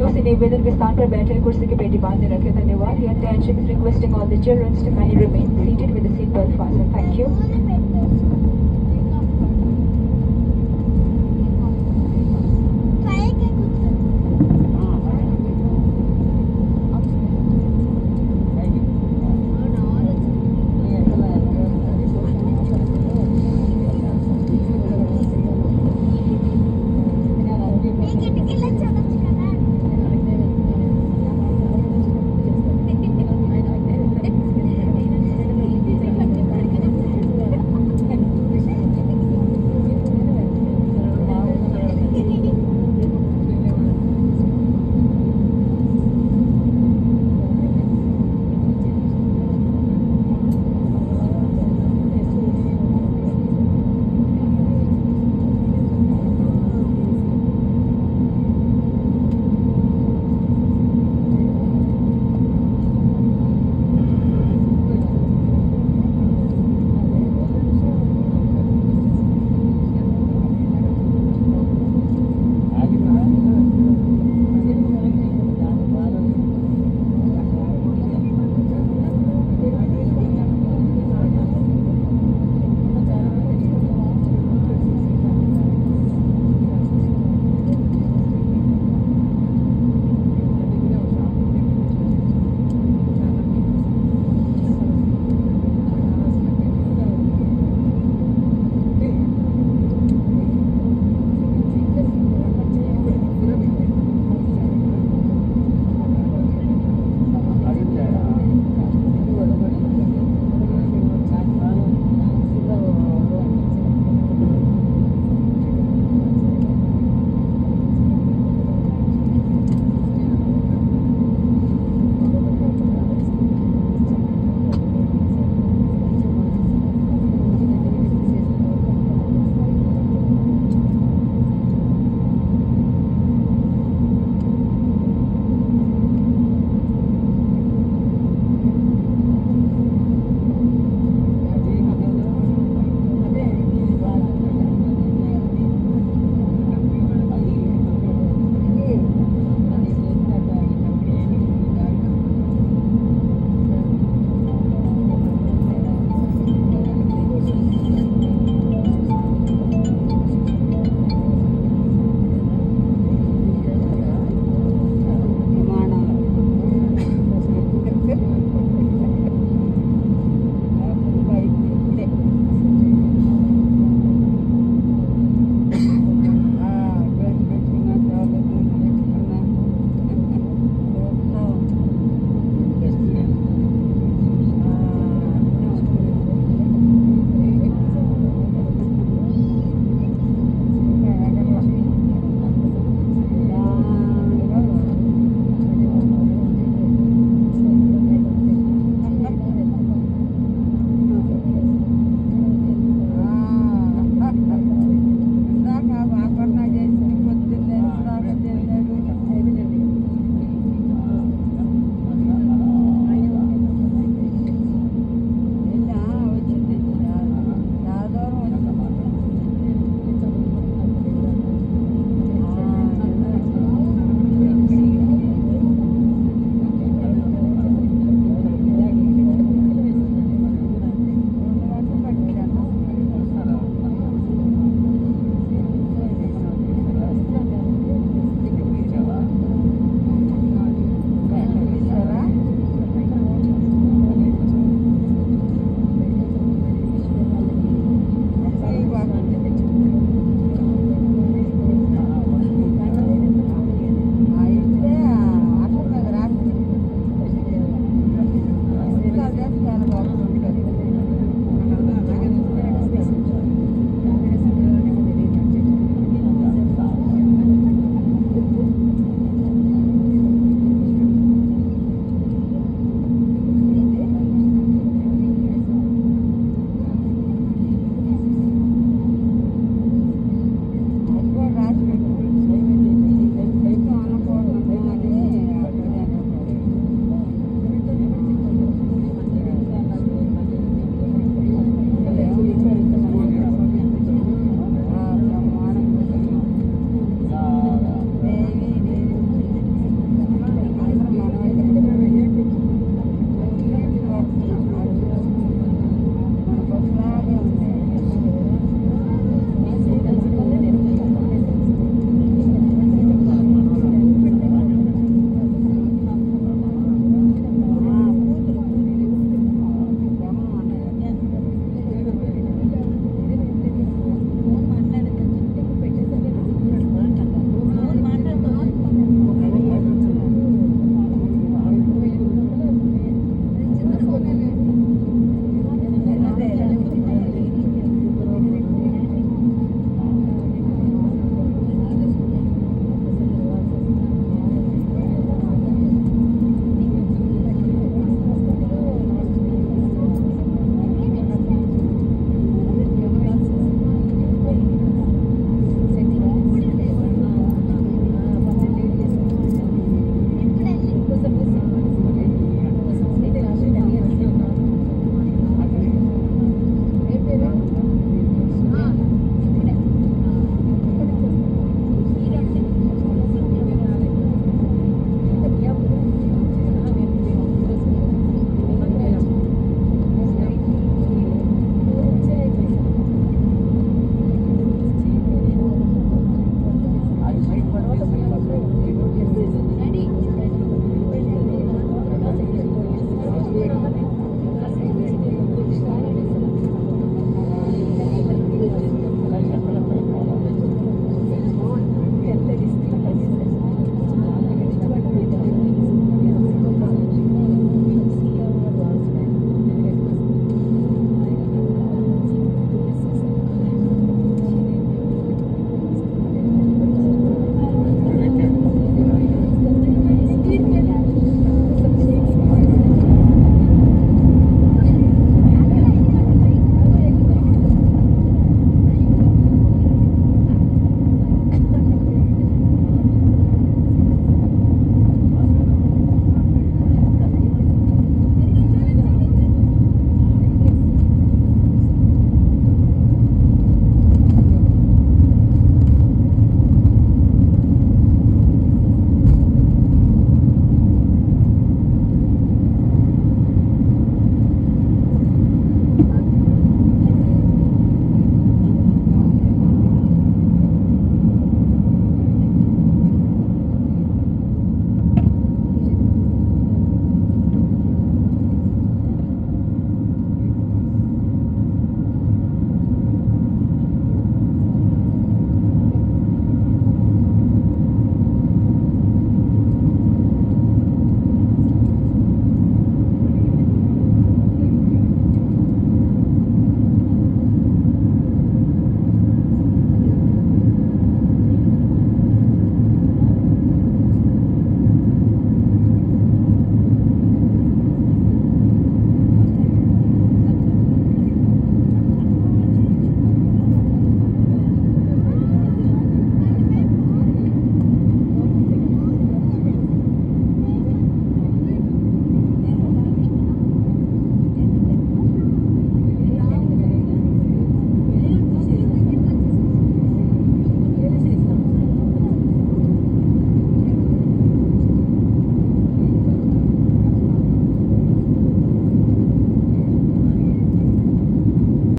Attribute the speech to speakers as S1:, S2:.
S1: जो श्री निवेदन के स्थान पर बैठे कुर्सी के पेटी बांधने रखे धन्यवाद। Your attention is requesting all the childrens to kindly remain seated with the seat belt fasten thank you